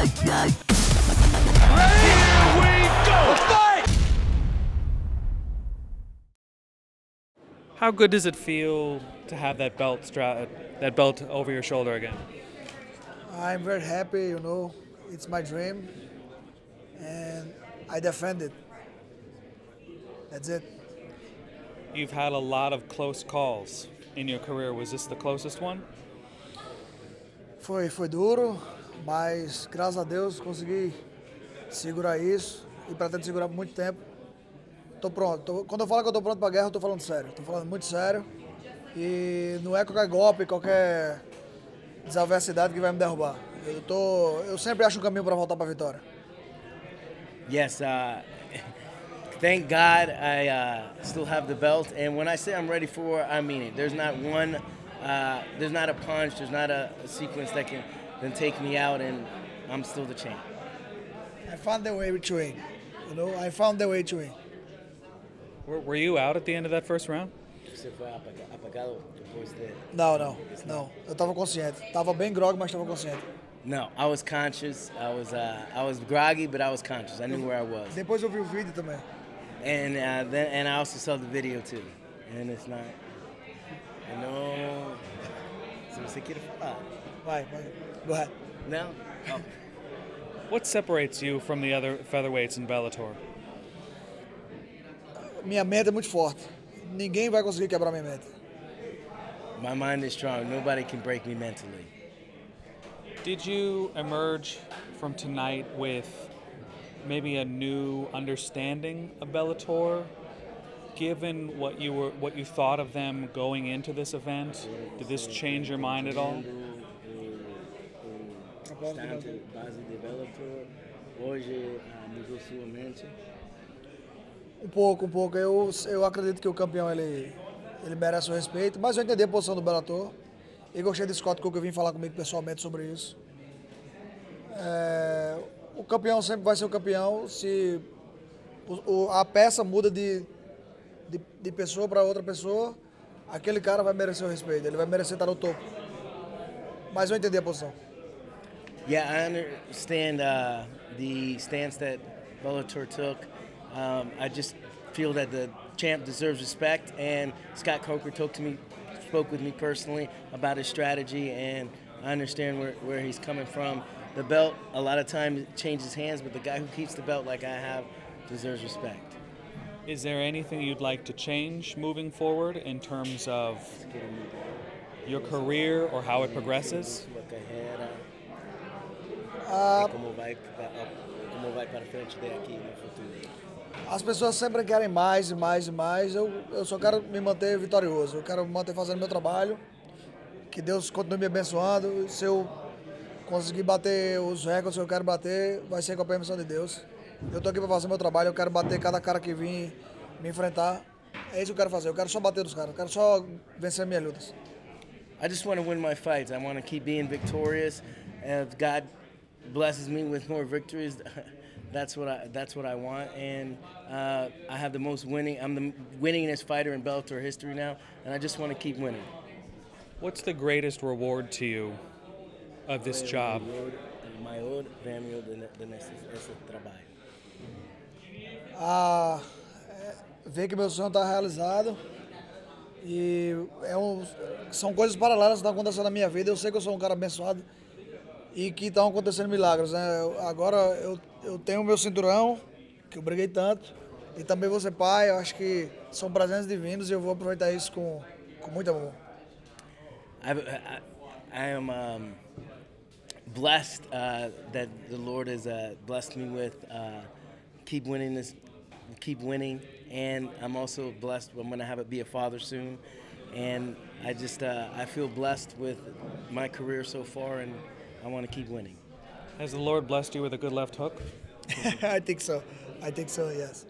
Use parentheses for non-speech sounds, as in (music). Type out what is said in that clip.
How good does it feel to have that belt stra- that belt over your shoulder again? I'm very happy, you know. It's my dream, and I defend it. That's it. You've had a lot of close calls in your career. Was this the closest one? Foi, foi duro, mas graças a Deus consegui segurar isso e pretendo segurar por muito tempo. Tô pronto. Tô- quando eu falo que eu tô pronto pra guerra, eu tô falando sério. Tô falando muito sério. E não é qualquer golpe, qualquer desadversidade que vai me derrubar. Eu, tô, eu sempre acho um caminho para voltar pra vitória. Yes, uh, (laughs) thank God I uh, still have the belt. And when I say I'm ready for I mean it. There's not one, uh, there's not a punch, there's not a, a sequence that can then take me out, and I'm still the champ. I found the way to win. You know, I found the way to win. Were, were you out at the end of that first round? Você foi apagado depois de... Não, não, não. Eu tava consciente. Tava bem grog, mas tava consciente. No, I was conscious. I was uh, I was groggy, but I was conscious. I knew where I was. Depois eu vi o vídeo também. And uh, then and I also saw the video too. And it's not. I know. Se você quer falar. Vai, vai. Go ahead. No. Oh. What separates you from the other featherweights in Bellator? Minha mente é muito forte. Ninguém vai conseguir quebrar minha mente. My mind is strong. Nobody can break me mentally. Did you emerge from tonight with maybe a new understanding of Bellator, given what you were what you thought of them going into this event? Did this change your mind at all? Base de Bellator hoje mudou sua mente. Um pouco, um pouco. Eu, eu acredito que o campeão ele, ele merece o respeito, mas eu entendi a posição do Bellator. E gostei de Scott Cook, eu vim falar comigo pessoalmente sobre isso. É, o campeão sempre vai ser o campeão se o- o- a peça muda de, de, de pessoa para outra pessoa, aquele cara vai merecer o respeito, ele vai merecer estar no topo. Mas eu entendi a posição. Yeah, I understand uh, the stance that Bellator took. Um, I just feel that the champ deserves respect, and Scott Coker talked to me, spoke with me personally about his strategy, and I understand where, where he's coming from. The belt, a lot of times, changes hands, but the guy who keeps the belt like I have deserves respect. Is there anything you'd like to change moving forward in terms of your career or how it progresses? Sua carreira, como vai, como vai para frente daqui no futuro. As pessoas sempre querem mais e mais e mais. Eu, eu só quero me manter vitorioso. Eu quero me manter fazendo meu trabalho. Que Deus continue me abençoando. Se eu conseguir bater os recordes que eu quero bater, vai ser com a permissão de Deus. Eu tô aqui para fazer meu trabalho. Eu quero bater cada cara que vir me enfrentar. É isso que eu quero fazer. Eu quero só bater nos caras. Eu quero só vencer minhas lutas. I just want to win my fights. I want to keep being victorious. And if God blesses me with more victories, (laughs) that's what I that's what I want. And uh, I have the most winning. I'm the winningest fighter in Bellator history now, and I just want to keep winning. What's the greatest reward to you of this job? A é, ver que meu sonho está realizado e é um, são coisas paralelas que estão acontecendo na minha vida. Eu sei que eu sou um cara abençoado e que estão acontecendo milagres. Né? Eu- Agora eu, eu tenho o meu cinturão, que eu briguei tanto, e também ser pai. Eu acho que são presentes divinos e eu vou aproveitar isso com, com muito amor. I, I, I am um, blessed uh, that the Lord has uh, blessed me with uh, keep winning this, keep winning, and I'm also blessed. I'm going to have it be a father soon, and I just uh, I feel blessed with my career so far, and I want to keep winning. Has the Lord blessed you with a good left hook? (laughs) I think so. I think so, yes.